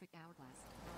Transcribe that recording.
perfect hourglass.